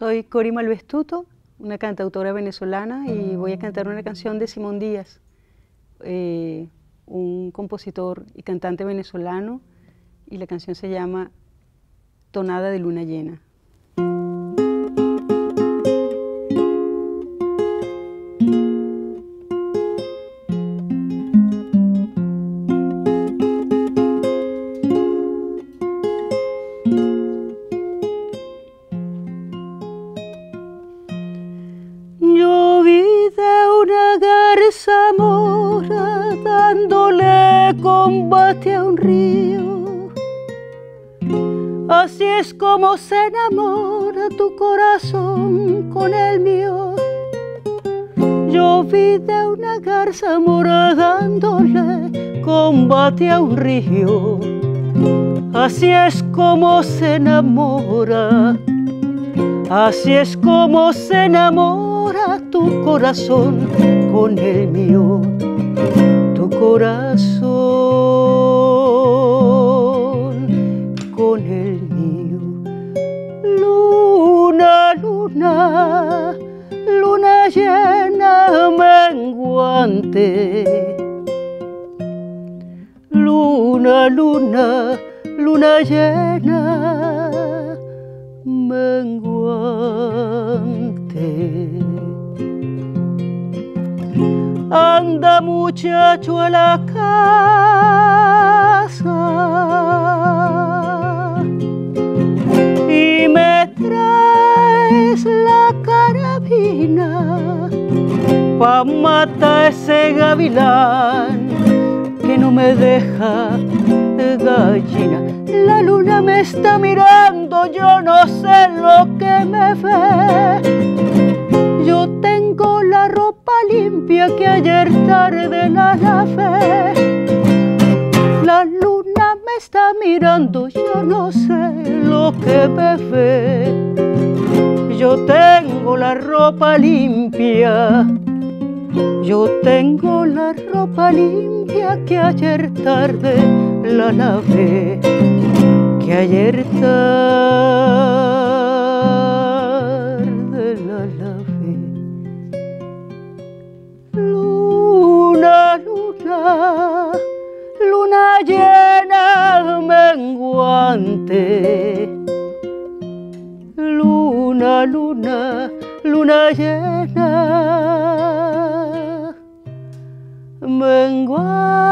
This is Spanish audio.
Soy Cori Malvestuto, una cantautora venezolana y voy a cantar una canción de Simón Díaz, eh, un compositor y cantante venezolano y la canción se llama Tonada de Luna Llena. Combate a un río. Así es como se enamora tu corazón con el mío. Yo vi de una garza mora dándole combate a un río. Así es como se enamora. Así es como se enamora tu corazón con el mío, Luna, luna, luna llena menguante. Anda muchacho a la casa pa' matar ese gavilán que no me deja gallina. La luna me está mirando, yo no sé lo que me ve. Yo tengo la ropa limpia que ayer tarde la lavé. La luna me está mirando, yo no sé lo que me ve. Yo tengo la ropa limpia. Yo tengo la ropa limpia que ayer tarde la lavé, que ayer tarde la lavé. Luna, luna, luna llena menguante. Luna, luna, luna llena menguante.